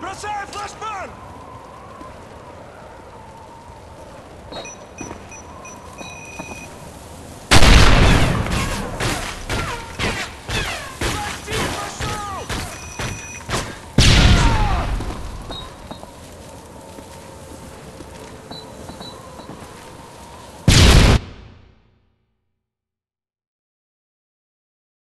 Бросаю флешбан!